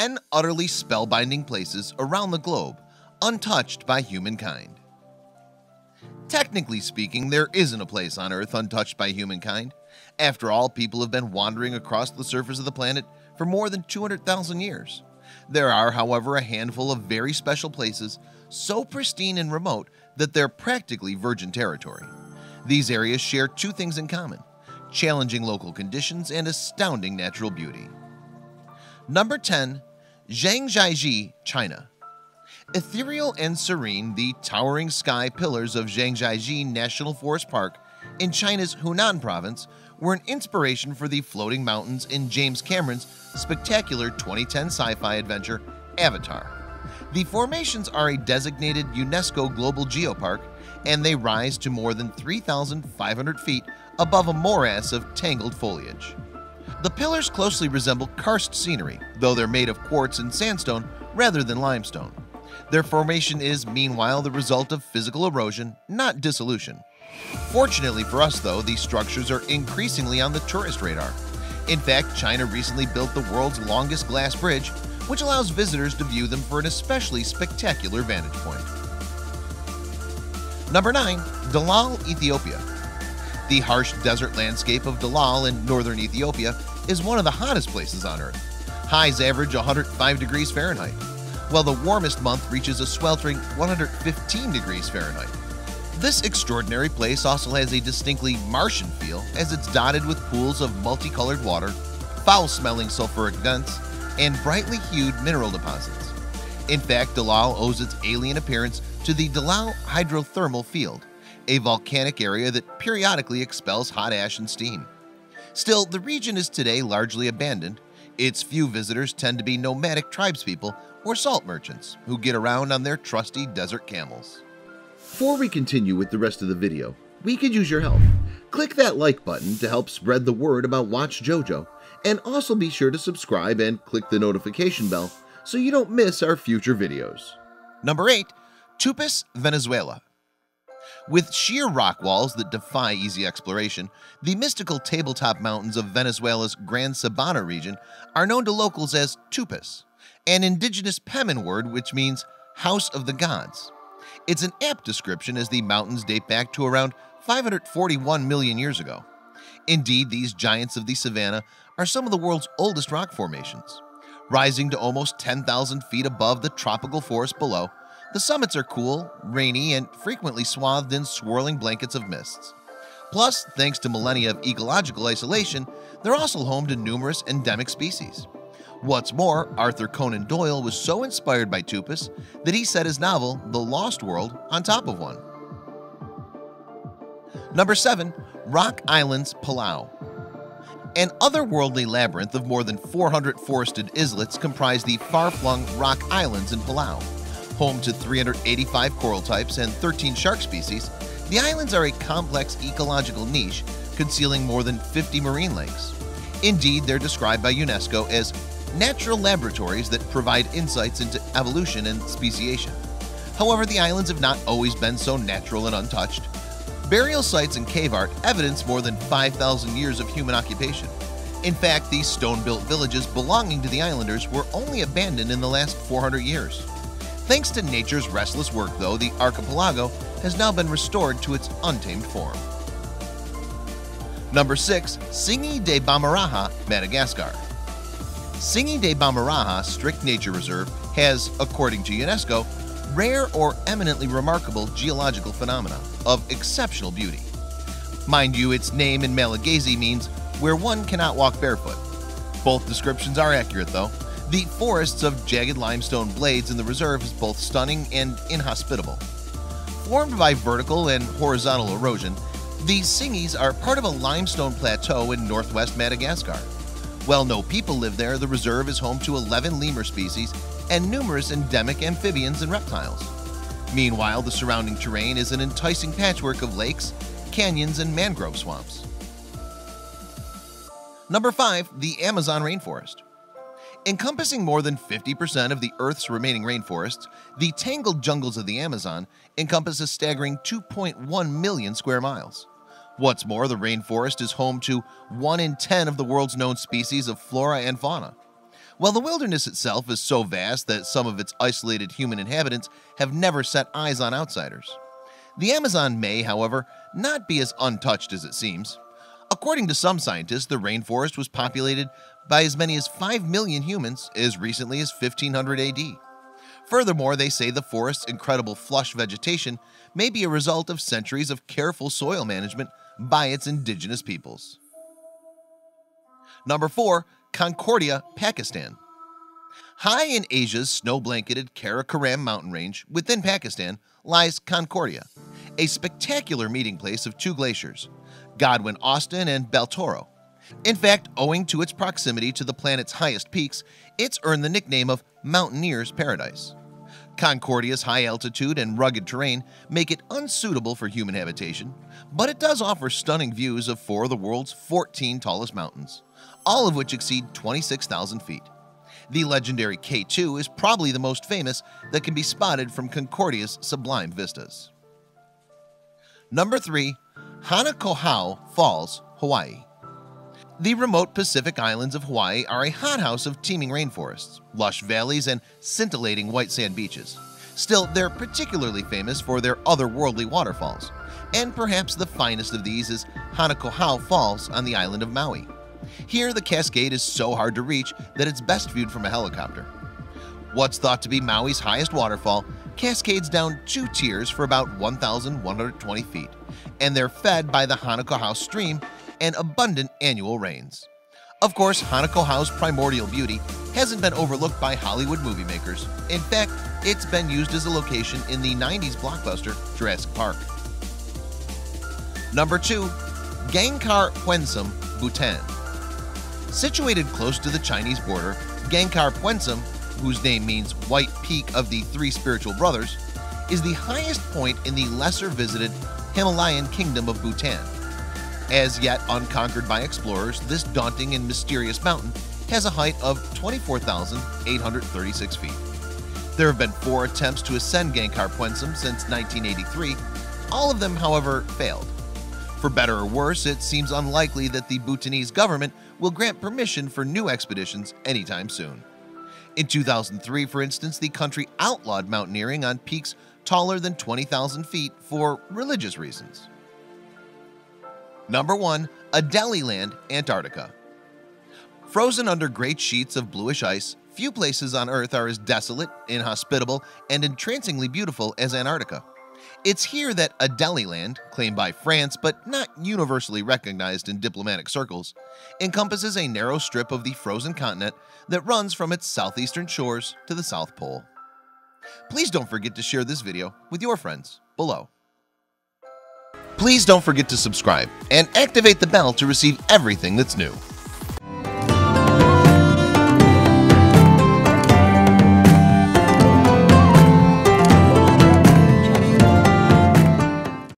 10 utterly spellbinding places around the globe untouched by humankind. Technically speaking, there isn't a place on Earth untouched by humankind. After all, people have been wandering across the surface of the planet for more than 200,000 years. There are, however, a handful of very special places so pristine and remote that they're practically virgin territory. These areas share two things in common challenging local conditions and astounding natural beauty. Number 10 Zhangjiajie, China Ethereal and serene, the towering sky pillars of Zhangjiajie National Forest Park in China's Hunan province were an inspiration for the floating mountains in James Cameron's spectacular 2010 sci-fi adventure Avatar. The formations are a designated UNESCO Global Geopark and they rise to more than 3,500 feet above a morass of tangled foliage. The pillars closely resemble karst scenery, though they're made of quartz and sandstone rather than limestone. Their formation is, meanwhile, the result of physical erosion, not dissolution. Fortunately for us, though, these structures are increasingly on the tourist radar. In fact, China recently built the world's longest glass bridge, which allows visitors to view them for an especially spectacular vantage point. Number 9. Dallol, Ethiopia The harsh desert landscape of Dallol in northern Ethiopia is one of the hottest places on Earth. Highs average 105 degrees Fahrenheit while the warmest month reaches a sweltering 115 degrees Fahrenheit. This extraordinary place also has a distinctly Martian feel as it's dotted with pools of multicolored water, foul-smelling sulfuric vents, and brightly hued mineral deposits. In fact, Dallol owes its alien appearance to the Dallol hydrothermal field, a volcanic area that periodically expels hot ash and steam. Still, the region is today largely abandoned. Its few visitors tend to be nomadic tribespeople or salt merchants who get around on their trusty desert camels. Before we continue with the rest of the video, we could use your help. Click that like button to help spread the word about Watch JoJo, and also be sure to subscribe and click the notification bell so you don't miss our future videos. Number 8. Tepuis, Venezuela With sheer rock walls that defy easy exploration, the mystical tabletop mountains of Venezuela's Gran Sabana region are known to locals as Tepuis an indigenous Pemon word which means house of the gods. It's an apt description as the mountains date back to around 541 million years ago. Indeed, these giants of the savanna are some of the world's oldest rock formations. Rising to almost 10,000 feet above the tropical forest below, the summits are cool, rainy, and frequently swathed in swirling blankets of mists. Plus, thanks to millennia of ecological isolation, they're also home to numerous endemic species. What's more, Arthur Conan Doyle was so inspired by Tepuis that he set his novel, The Lost World, on top of one. Number 7. Rock Islands, Palau An otherworldly labyrinth of more than 400 forested islets comprise the far-flung Rock Islands in Palau. Home to 385 coral types and 13 shark species, the islands are a complex ecological niche concealing more than 50 marine lakes. Indeed, they're described by UNESCO as natural laboratories that provide insights into evolution and speciation. However, the islands have not always been so natural and untouched. Burial sites and cave art evidence more than 5,000 years of human occupation. In fact, these stone-built villages belonging to the islanders were only abandoned in the last 400 years. Thanks to nature's restless work, though, the archipelago has now been restored to its untamed form. Number 6. Tsingy de Bemaraha, Madagascar Tsingy de Bemaraha Strict Nature Reserve has, according to UNESCO, rare or eminently remarkable geological phenomena of exceptional beauty. Mind you, its name in Malagasy means where one cannot walk barefoot. Both descriptions are accurate though. The forests of jagged limestone blades in the reserve is both stunning and inhospitable. Formed by vertical and horizontal erosion, these Tsingy's are part of a limestone plateau in northwest Madagascar. While no people live there, the reserve is home to 11 lemur species and numerous endemic amphibians and reptiles. Meanwhile, the surrounding terrain is an enticing patchwork of lakes, canyons, and mangrove swamps. Number 5. The Amazon Rainforest Encompassing more than 50% of the Earth's remaining rainforests, the tangled jungles of the Amazon encompass a staggering 2.1 million square miles. What's more, the rainforest is home to 1 in 10 of the world's known species of flora and fauna. While the wilderness itself is so vast that some of its isolated human inhabitants have never set eyes on outsiders. The Amazon may, however, not be as untouched as it seems. According to some scientists, the rainforest was populated by as many as 5 million humans as recently as 1500 AD. Furthermore, they say the forest's incredible flush vegetation may be a result of centuries of careful soil management by its indigenous peoples. Number 4. Concordia, Pakistan High in Asia's snow-blanketed Karakoram mountain range within Pakistan lies Concordia, a spectacular meeting place of two glaciers, Godwin Austen and Baltoro. In fact, owing to its proximity to the planet's highest peaks, it's earned the nickname of Mountaineer's Paradise. Concordia's high altitude and rugged terrain make it unsuitable for human habitation, but it does offer stunning views of four of the world's 14 tallest mountains all of which exceed 26,000 feet. The legendary K2 is probably the most famous that can be spotted from Concordia's sublime vistas. Number 3. Honokohau Falls, Hawaii The remote Pacific Islands of Hawaii are a hothouse of teeming rainforests, lush valleys, and scintillating white sand beaches. Still, they're particularly famous for their otherworldly waterfalls, and perhaps the finest of these is Honokohau Falls on the island of Maui. Here, the cascade is so hard to reach that it's best viewed from a helicopter. What's thought to be Maui's highest waterfall cascades down two tiers for about 1,120 feet, and they're fed by the Honokohau stream and abundant annual rains. Of course, Hanako Honokohau's primordial beauty hasn't been overlooked by Hollywood movie makers. In fact, it's been used as a location in the 90s blockbuster Jurassic Park. Number 2. Gangkar Puensum, Bhutan Situated close to the Chinese border, Gangkar Puensum, whose name means White Peak of the Three Spiritual Brothers, is the highest point in the lesser visited Himalayan kingdom of Bhutan. As yet unconquered by explorers, this daunting and mysterious mountain has a height of 24,836 feet. There have been four attempts to ascend Gangkar Puensum since 1983. All of them, however, failed. For better or worse, it seems unlikely that the Bhutanese government will grant permission for new expeditions anytime soon. In 2003, for instance, the country outlawed mountaineering on peaks taller than 20,000 feet for religious reasons. Number 1. Adélie Land, Antarctica Frozen under great sheets of bluish ice, few places on Earth are as desolate, inhospitable, and entrancingly beautiful as Antarctica. It's here that Adélie Land, claimed by France but not universally recognized in diplomatic circles, encompasses a narrow strip of the frozen continent that runs from its southeastern shores to the South Pole. Please don't forget to share this video with your friends below. Please don't forget to subscribe and activate the bell to receive everything that's new.